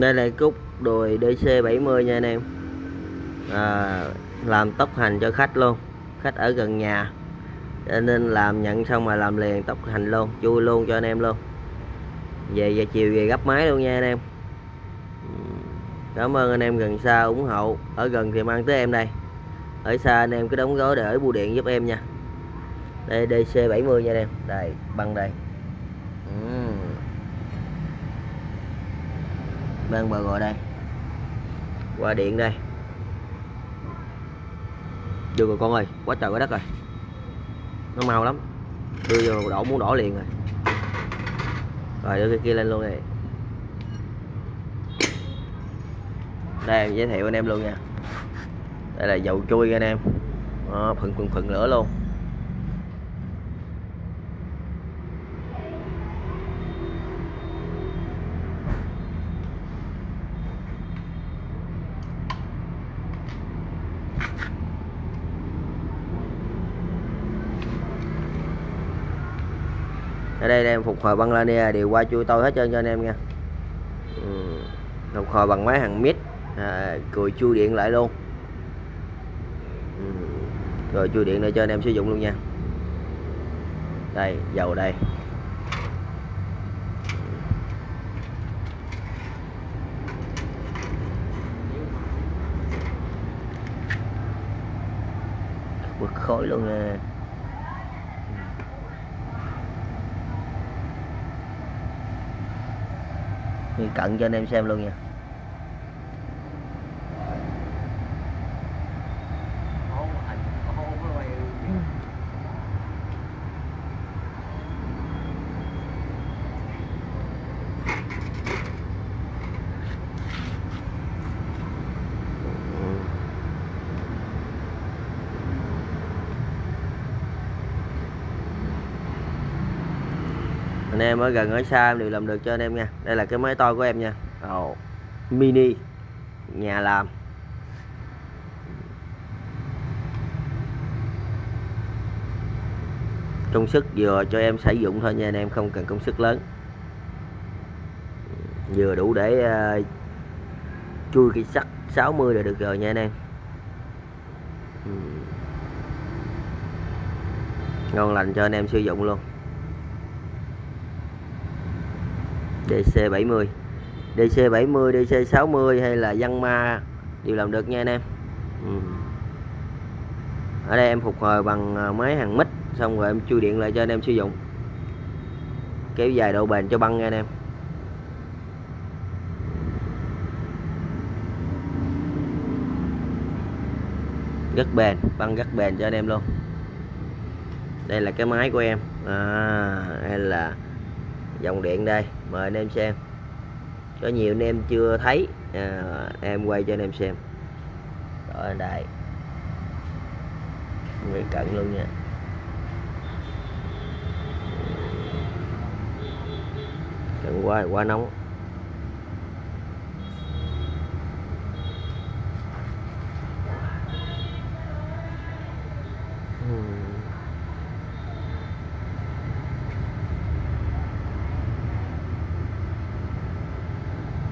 đây là cúc đùi DC70 nha anh em. À, làm tốc hành cho khách luôn. Khách ở gần nhà. Cho nên làm nhận xong mà làm liền tốc hành luôn chui luôn cho anh em luôn. Về giờ chiều về gấp máy luôn nha anh em. Cảm ơn anh em gần xa ủng hộ. Ở gần thì mang tới em đây. Ở xa anh em cứ đóng gói để ở bưu điện giúp em nha. Đây DC70 nha anh em. Đây băng đây uhm băng bờ gọi đây. Qua điện đây. Đưa rồi con ơi quá trời quá đất rồi. Nó mau lắm. Đưa vô đổ muốn đổ liền rồi. Rồi đưa cái kia lên luôn này. Đây em giới thiệu anh em luôn nha. Đây là dầu chui anh em. Đó, phừng phừng phừng lửa luôn. Ở đây em phục hồi băng lania đều qua chui tôi hết trơn cho anh em nha ừ. phục hồi bằng máy hàng mít à, cười chui điện lại luôn ừ. rồi chui điện để cho anh em sử dụng luôn nha đây dầu đây bực khói luôn nha Cận cho anh em xem luôn nha. Anh em ở gần ở xa em đều làm được cho anh em nha. Đây là cái máy to của em nha. Ồ, mini. Nhà làm. Công sức vừa cho em sử dụng thôi nha anh em không cần công sức lớn. Vừa đủ để uh, chui cái sắt 60 là được rồi nha anh em. Ngon lành cho anh em sử dụng luôn DC70 DC70 DC60 hay là dân ma đều làm được nha anh em. Ừ. ở đây em phục hồi bằng à, máy hàng mít xong rồi em chui điện lại cho anh em sử dụng. Kéo dài độ bền cho băng nha anh em. Rất bền băng rất bền cho anh em luôn. Đây là cái máy của em. À, hay là dòng điện đây mời anh em xem. Có nhiều anh em chưa thấy à, em quay cho anh em xem. Rồi đây. Người cận luôn nha. Cận quá quá nóng.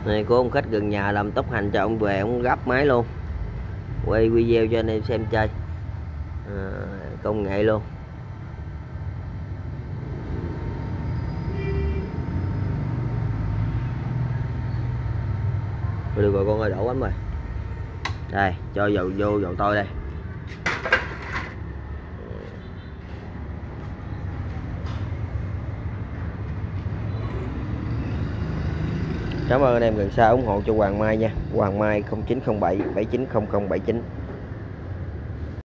Này có ông khách gần nhà làm tốc hành cho ông về ông gấp máy luôn. Quay video cho anh em xem chơi. À, công nghệ luôn. Rồi được rồi con ơi đổ bánh rồi đây cho dầu vô dầu tôi đây. Cảm ơn anh em gần xa ủng hộ cho Hoàng Mai nha. Hoàng Mai 0907 790079